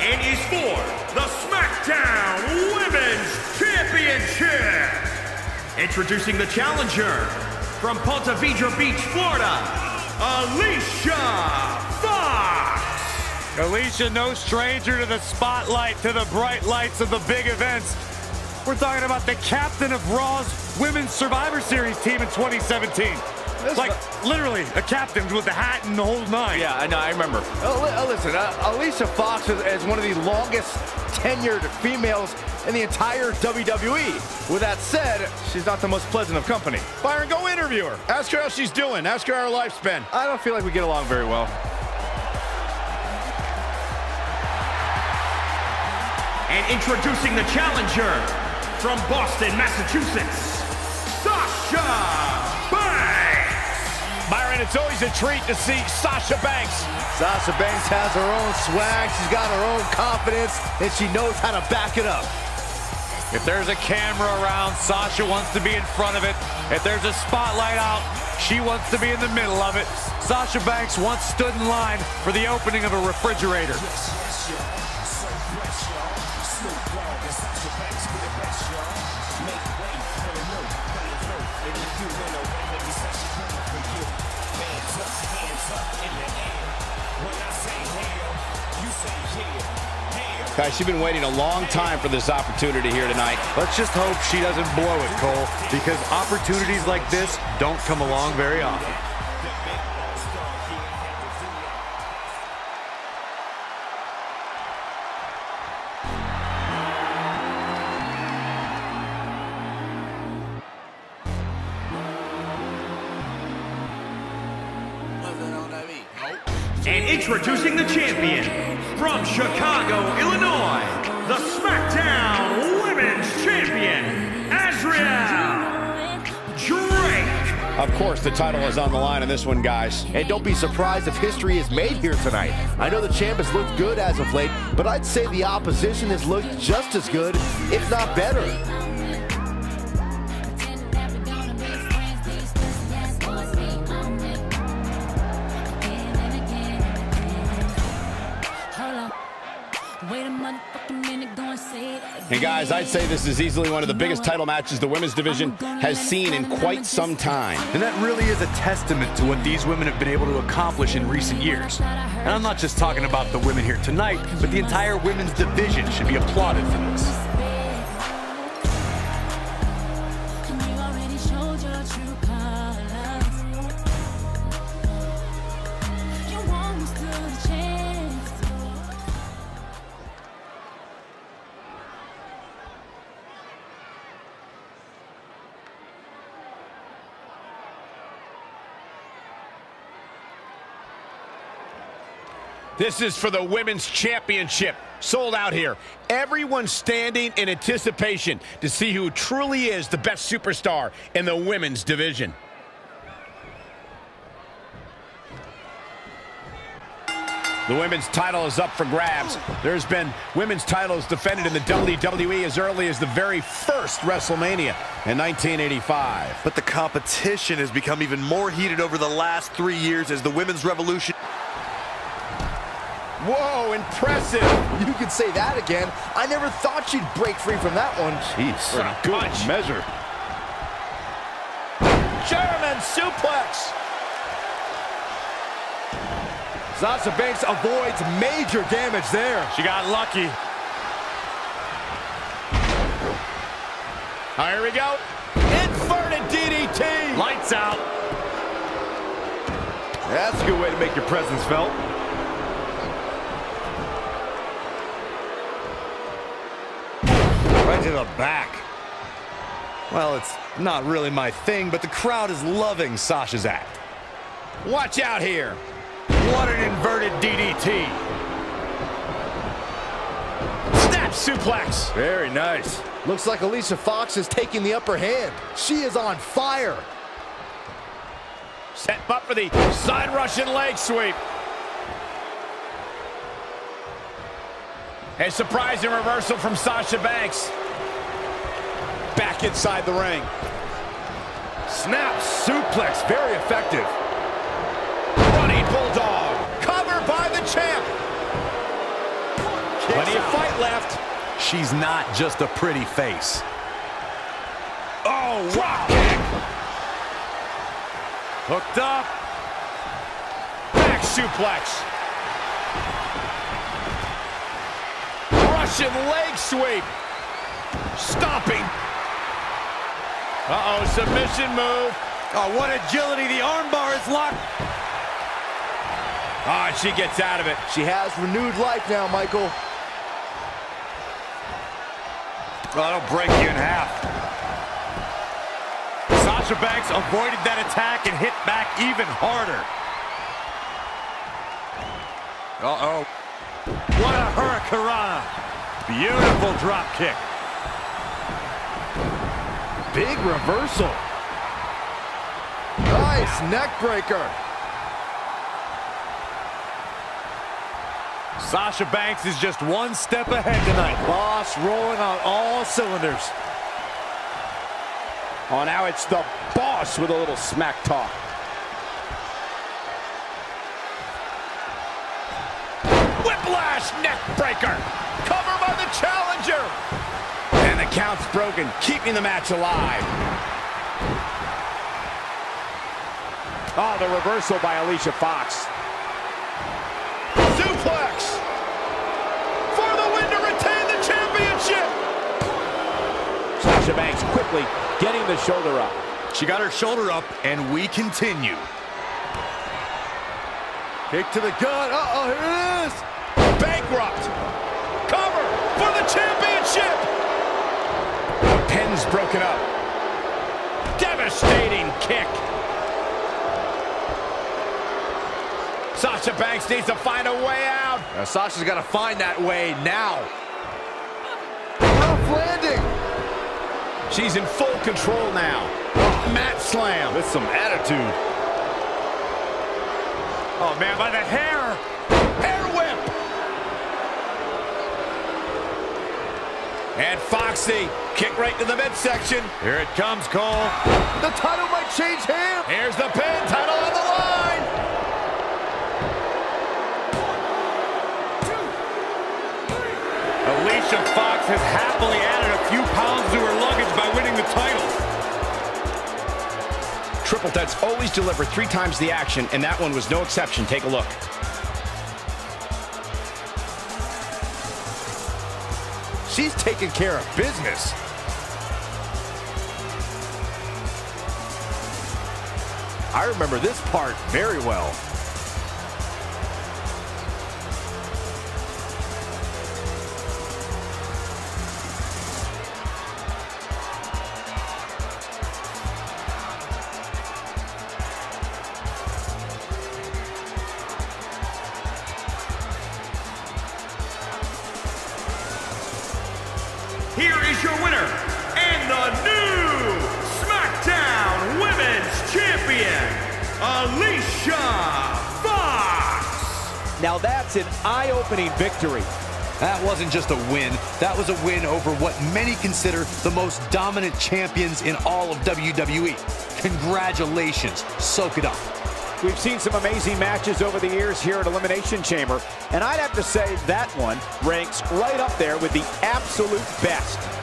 and is for the SmackDown Women's Championship. Introducing the challenger from Ponte Vedra Beach, Florida, Alicia Fox. Alicia, no stranger to the spotlight, to the bright lights of the big events. We're talking about the captain of Raw's Women's Survivor Series team in 2017. Like, literally, a captain with the hat and the whole nine. Yeah, I know, I remember. Oh, li- oh, listen, uh, Alicia Fox is, is one of the longest tenured females in the entire WWE. With that said, she's not the most pleasant of company. Byron, go interview her. Ask her how she's doing. Ask her how her life's been. I don't feel like we get along very well. And introducing the challenger from Boston, Massachusetts, it's always a treat to see Sasha Banks. Sasha Banks has her own swag, she's got her own confidence, and she knows how to back it up. If there's a camera around, Sasha wants to be in front of it. If there's a spotlight out, she wants to be in the middle of it. Sasha Banks once stood in line for the opening of a refrigerator. Guys, she's been waiting a long time for this opportunity here tonight. Let's just hope she doesn't blow it, Cole, because opportunities like this don't come along very often. And introducing the champion from Chicago, Illinois, the SmackDown Women's Champion, Azrael Drake. Of course, the title is on the line in this one, guys. And don't be surprised if history is made here tonight. I know the champ has looked good as of late, but I'd say the opposition has looked just as good, if not better. And guys, I'd say this is easily one of the biggest title matches the women's division has seen in quite some time. And that really is a testament to what these women have been able to accomplish in recent years. And I'm not just talking about the women here tonight, but the entire women's division should be applauded for this. This is for the women's championship. Sold out here. Everyone standing in anticipation to see who truly is the best superstar in the women's division. The women's title is up for grabs. There's been women's titles defended in the WWE as early as the very first WrestleMania in 1985. But the competition has become even more heated over the last three years as the women's revolution. Whoa, impressive. You could say that again. I never thought she'd break free from that one. Jeez. What a good measure. German suplex. Sasha Banks avoids major damage there. She got lucky. All right, here we go. Inverted DDT. Lights out. That's a good way to make your presence felt. Right to the back. Well, it's not really my thing, but the crowd is loving Sasha's act. Watch out here. What an inverted DDT. Snap suplex. Very nice. Looks like Alicia Fox is taking the upper hand. She is on fire. Set up for the side Russian leg sweep. A surprising reversal from Sasha Banks back inside the ring. Snap suplex, very effective. Running bulldog, cover by the champ. Kicks Plenty out. of fight left. She's not just a pretty face. Oh, wow. kick. Hooked up. Back suplex. Russian leg sweep. Stomping uh-oh, submission move. Oh, what agility. The armbar is locked. Oh, she gets out of it. She has renewed life now, Michael. Oh, that'll break you in half. Sasha Banks avoided that attack and hit back even harder. Uh-oh. What a hurricanrana. Beautiful drop kick. Big reversal. Nice neck breaker. Sasha Banks is just one step ahead tonight. Boss rolling on all cylinders. Oh, now it's the boss with a little smack talk. Whiplash neck breaker. Cover by the challenger. The count's broken, keeping the match alive. Oh, the reversal by Alicia Fox. Suplex. For the win to retain the championship. Sasha Banks quickly getting the shoulder up. She got her shoulder up, and we continue. Kick to the gut. Uh-oh, here it is. Bankrupt. Cover for the championship. The pin's broken up. Devastating kick. Sasha Banks needs to find a way out. Now, Sasha's got to find that way now. Rough landing. She's in full control now. Mat slam. With some attitude. Oh, man, by the hair. Hair And Foxy, kick right to the midsection. Here it comes, Cole. The title might change hands. Here's the pin, title on the line. Alicia Fox has happily added a few pounds to her luggage by winning the title. Triple Threats always deliver three times the action, and that one was no exception. Take a look. She's taking care of business. I remember this part very well. Now that's an eye-opening victory. That wasn't just a win. That was a win over what many consider the most dominant champions in all of WWE. Congratulations. Soak it up. We've seen some amazing matches over the years here at Elimination Chamber, and I'd have to say that one ranks right up there with the absolute best.